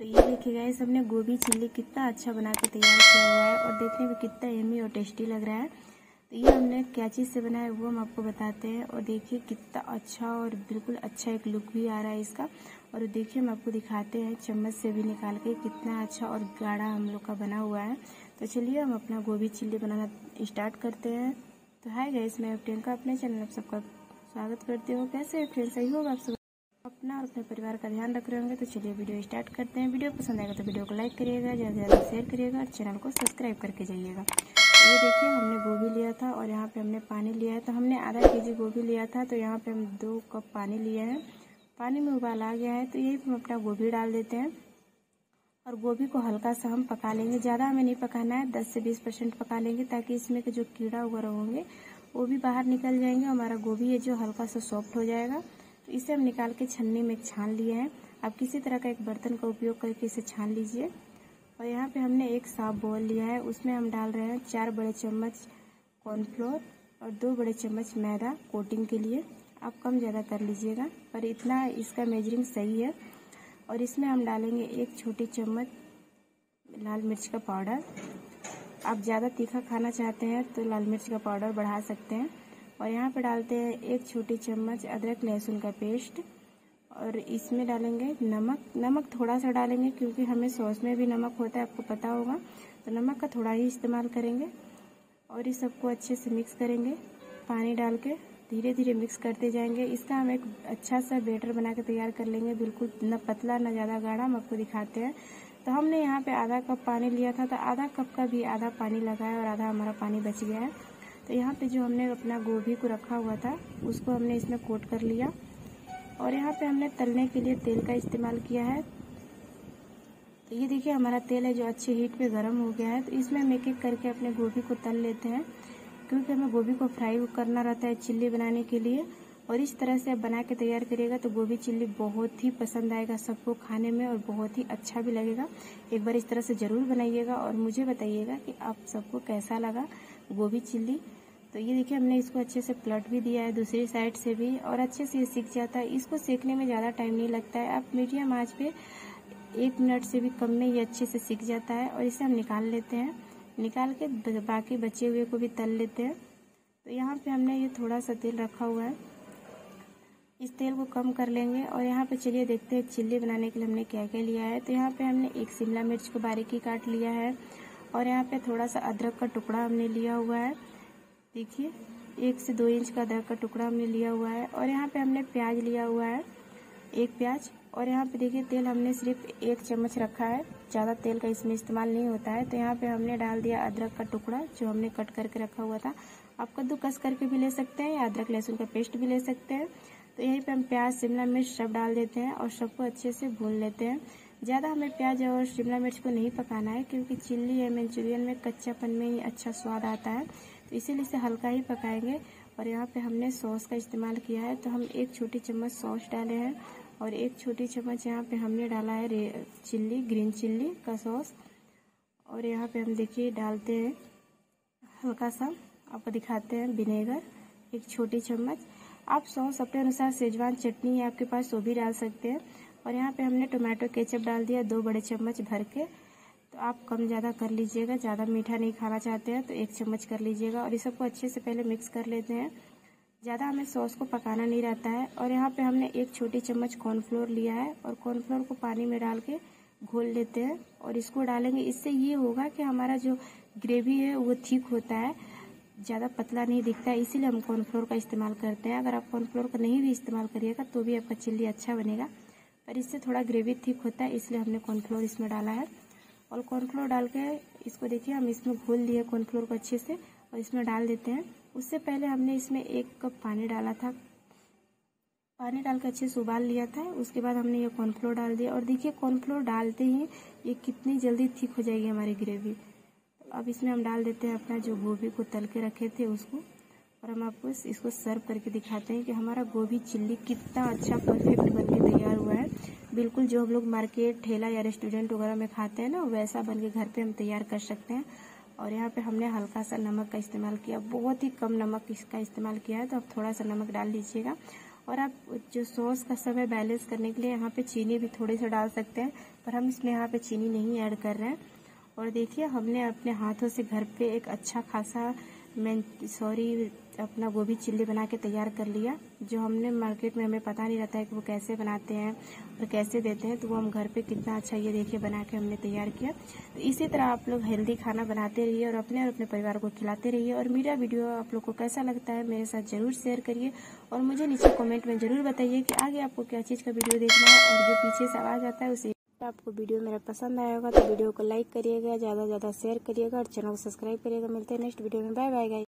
तो ये देखिए गाइस हमने गोभी चिल्ली कितना अच्छा बना के तैयार किया हुआ है और देखने में कितना यमी और टेस्टी लग रहा है। तो ये हमने क्या चीज़ से बनाया है वो हम आपको बताते हैं और देखिए कितना अच्छा और बिल्कुल अच्छा एक लुक भी आ रहा है इसका। और देखिए हम आपको दिखाते हैं चम्मच से भी निकाल के कितना अच्छा और गाढ़ा हम लोग का बना हुआ है। तो चलिए हम अपना गोभी चिल्ली बनाना स्टार्ट करते हैं। तो हाय गाइस मैं अपने चैनल आप सबका स्वागत करती हूँ। कैसे फ्रेंड सही होगा आप सब? अपना और अपने परिवार का ध्यान रख रहे होंगे तो चलिए वीडियो स्टार्ट करते हैं। वीडियो पसंद आएगा तो वीडियो को लाइक करिएगा, ज़्यादा से ज़्यादा शेयर करिएगा और चैनल को सब्सक्राइब करके जाइएगा। ये देखिए, हमने गोभी लिया था और यहाँ पे हमने पानी लिया है। तो हमने आधा के जी गोभी लिया था तो यहाँ पे हम दो कप पानी लिए हैं। पानी में उबाल आ गया है तो यही हम अपना गोभी डाल देते हैं। और गोभी को हल्का सा हम पका लेंगे। ज़्यादा हमें नहीं पकाना है, दस से बीस परसेंट पका लेंगे, ताकि इसमें के जो कीड़ा वगैरह होंगे, वो भी बाहर निकल जाएँगे। हमारा गोभी है जो हल्का सा सॉफ्ट हो जाएगा। तो इसे हम निकाल के छन्नी में छान लिए हैं। आप किसी तरह का एक बर्तन का उपयोग करके इसे छान लीजिए। और यहाँ पे हमने एक साफ़ बोल लिया है। उसमें हम डाल रहे हैं चार बड़े चम्मच कॉर्नफ्लोर और दो बड़े चम्मच मैदा कोटिंग के लिए। आप कम ज़्यादा कर लीजिएगा, पर इतना इसका मेजरिंग सही है। और इसमें हम डालेंगे एक छोटी चम्मच लाल मिर्च का पाउडर। आप ज़्यादा तीखा खाना चाहते हैं तो लाल मिर्च का पाउडर बढ़ा सकते हैं। और यहाँ पर डालते हैं एक छोटी चम्मच अदरक लहसुन का पेस्ट। और इसमें डालेंगे नमक। नमक थोड़ा सा डालेंगे क्योंकि हमें सॉस में भी नमक होता है, आपको पता होगा। तो नमक का थोड़ा ही इस्तेमाल करेंगे और इस सबको अच्छे से मिक्स करेंगे पानी डाल के। धीरे धीरे मिक्स करते जाएँगे। इसका हम एक अच्छा सा बेटर बना के तैयार कर लेंगे। बिल्कुल न पतला, न ज़्यादा गाढ़ा, हम आपको दिखाते हैं। तो हमने यहाँ पे आधा कप पानी लिया था तो आधा कप का भी आधा पानी लगाया और आधा हमारा पानी बच गया है। तो यहाँ पे जो हमने अपना गोभी को रखा हुआ था, उसको हमने इसमें कोट कर लिया। और यहाँ पे हमने तलने के लिए तेल का इस्तेमाल किया है। तो ये देखिए, हमारा तेल है जो अच्छे हीट पे गर्म हो गया है। तो इसमें हम एक एक करके अपने गोभी को तल लेते हैं, क्योंकि हमें गोभी को फ्राई करना रहता है चिल्ली बनाने के लिए। और इस तरह से आप बना के तैयार करिएगा तो गोभी चिल्ली बहुत ही पसंद आएगा सबको खाने में और बहुत ही अच्छा भी लगेगा। एक बार इस तरह से ज़रूर बनाइएगा और मुझे बताइएगा कि आप सबको कैसा लगा गोभी चिल्ली तो ये देखिए, हमने इसको अच्छे से प्लट भी दिया है दूसरी साइड से भी और अच्छे से ये सीख जाता है इसको सेकने में ज़्यादा टाइम नहीं लगता है। आप मीडियम आँच पे एक मिनट से भी कम में ये अच्छे से सीख जाता है और इसे हम निकाल लेते हैं। निकाल के बाकी बचे हुए को भी तल लेते हैं। तो यहाँ पे हमने ये थोड़ा सा तेल रखा हुआ है। इस तेल को कम कर लेंगे और यहाँ पे चलिए देखते हैं चिल्ली बनाने के लिए हमने क्या क्या लिया है। तो यहाँ पे हमने एक शिमला मिर्च को बारीकी काट लिया है और यहाँ पे थोड़ा सा अदरक का टुकड़ा हमने लिया हुआ है। देखिए, एक से दो इंच का अदरक का टुकड़ा हमने लिया हुआ है और यहाँ पे हमने प्याज लिया हुआ है, एक प्याज। और यहाँ पे देखिए, तेल हमने सिर्फ़ एक चम्मच रखा है, ज़्यादा तेल का इसमें इस्तेमाल नहीं होता है। तो यहाँ पे हमने डाल दिया अदरक का टुकड़ा, जो हमने कट करके रखा हुआ था। आप कद्दू कस करके भी ले सकते हैं या अदरक लहसुन का पेस्ट भी ले सकते हैं। तो यहीं पे हम प्याज, शिमला मिर्च सब डाल देते हैं और सबको अच्छे से भून लेते हैं। ज़्यादा हमें प्याज और शिमला मिर्च को नहीं पकाना है, क्योंकि चिल्ली या मंचूरियन में कच्चापन में ही अच्छा स्वाद आता है। तो इसीलिए इसे हल्का ही पकाएँगे। और यहाँ पे हमने सॉस का इस्तेमाल किया है तो हम एक छोटी चम्मच सॉस डाले हैं। और एक छोटी चम्मच यहाँ पे हमने डाला है चिल्ली, ग्रीन चिल्ली का सॉस। और यहाँ पे हम देखिए डालते हैं हल्का सा। आपको दिखाते हैं विनेगर, एक छोटी चम्मच। आप सॉस अपने अनुसार सेजवान चटनी है आपके पास वो भी डाल सकते हैं। और यहाँ पे हमने टोमेटो केचप डाल दिया, दो बड़े चम्मच भर के। तो आप कम ज़्यादा कर लीजिएगा, ज़्यादा मीठा नहीं खाना चाहते हैं तो एक चम्मच कर लीजिएगा और इस सबको अच्छे से पहले मिक्स कर लेते हैं। ज़्यादा हमें सॉस को पकाना नहीं रहता है और यहाँ पे हमने एक छोटी चम्मच कॉर्नफ्लोर लिया है और कॉर्नफ्लोर को पानी में डाल के घोल लेते हैं और इसको डालेंगे। इससे ये होगा कि हमारा जो ग्रेवी है वो ठीक होता है, ज़्यादा पतला नहीं दिखता है इसीलिए हम कॉर्नफ्लोर का इस्तेमाल करते हैं। अगर आप कॉर्नफ्लोर का नहीं भी इस्तेमाल करिएगा तो भी आपका चिल्ली अच्छा बनेगा, पर इससे थोड़ा ग्रेवी ठीक होता है, इसलिए हमने कॉर्नफ्लोर इसमें डाला है। और कॉर्नफ्लोर डाल के इसको देखिए, हम इसमें घोल लिए कॉर्नफ्लोर को अच्छे से और इसमें डाल देते हैं। उससे पहले हमने इसमें एक कप पानी डाला था। पानी डाल के अच्छे से उबाल लिया था। उसके बाद हमने ये कॉर्नफ्लोर डाल दिया। और देखिए कॉर्नफ्लोर डालते ही ये कितनी जल्दी थिक हो जाएगी हमारी ग्रेवी तो अब इसमें हम डाल देते हैं अपना जो गोभी को तल के रखे थे उसको। और हम आपको इसको सर्व करके दिखाते हैं कि हमारा गोभी चिल्ली कितना अच्छा परफेक्ट बन के तैयार हुआ है। बिल्कुल जो हम लोग मार्केट, ठेला या रेस्टोरेंट वगैरह में खाते हैं ना, वैसा बन के घर पे हम तैयार कर सकते हैं। और यहाँ पे हमने हल्का सा नमक का इस्तेमाल किया, बहुत ही कम नमक इसका इस्तेमाल किया है तो आप थोड़ा सा नमक डाल लीजिएगा। और आप जो सॉस का समय बैलेंस करने के लिए यहाँ पे चीनी भी थोड़ी सा डाल सकते हैं, पर हम इसमें यहाँ पे चीनी नहीं ऐड कर रहे हैं। और देखिए, हमने अपने हाथों से घर पे एक अच्छा खासा मैं सॉरी, अपना गोभी चिल्ली बना के तैयार कर लिया। जो हमने मार्केट में, हमें पता नहीं रहता है कि वो कैसे बनाते हैं और कैसे देते हैं तो वो हम घर पे कितना अच्छा ये देखिए बना के हमने तैयार किया। तो इसी तरह आप लोग हेल्दी खाना बनाते रहिए और अपने और अपने परिवार को खिलाते रहिए। और मेरा वीडियो आप लोग को कैसा लगता है, मेरे साथ ज़रूर शेयर करिए। और मुझे नीचे कॉमेंट में ज़रूर बताइए कि आगे आपको क्या चीज़ का वीडियो देखना है और जो पीछे से आवाज़ आता है, उसे आपको वीडियो मेरा पसंद आया होगा तो वीडियो को लाइक करिएगा, ज़्यादा से ज़्यादा शेयर करिएगा और चैनल को सब्सक्राइब करिएगा। मिलते हैं नेक्स्ट वीडियो में। Bye bye